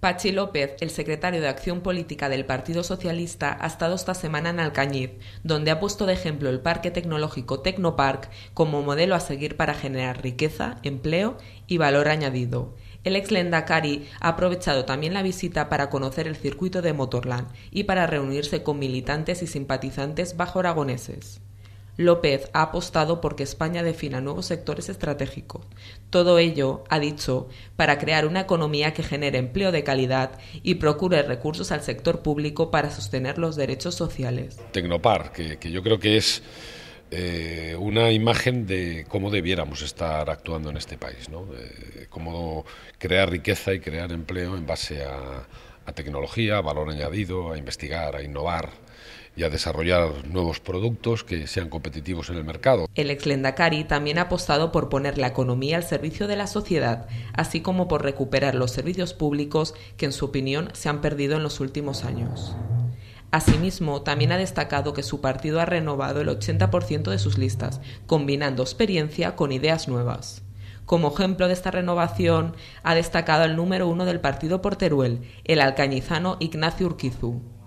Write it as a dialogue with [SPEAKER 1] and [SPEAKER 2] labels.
[SPEAKER 1] Pachi López, el secretario de Acción Política del Partido Socialista, ha estado esta semana en Alcañiz, donde ha puesto de ejemplo el parque tecnológico Tecnopark como modelo a seguir para generar riqueza, empleo y valor añadido. El ex Lendakari ha aprovechado también la visita para conocer el circuito de Motorland y para reunirse con militantes y simpatizantes bajo aragoneses. López ha apostado por que España defina nuevos sectores estratégicos. Todo ello, ha dicho, para crear una economía que genere empleo de calidad y procure recursos al sector público para sostener los derechos sociales.
[SPEAKER 2] Tecnopar, que, yo creo que es eh, una imagen de cómo debiéramos estar actuando en este país, ¿no? cómo crear riqueza y crear empleo en base a, a tecnología, a valor añadido, a investigar, a innovar y a desarrollar nuevos productos que sean competitivos en el mercado.
[SPEAKER 1] El ex Lendakari también ha apostado por poner la economía al servicio de la sociedad, así como por recuperar los servicios públicos que, en su opinión, se han perdido en los últimos años. Asimismo, también ha destacado que su partido ha renovado el 80% de sus listas, combinando experiencia con ideas nuevas. Como ejemplo de esta renovación, ha destacado el número uno del partido por Teruel, el alcañizano Ignacio Urquizu.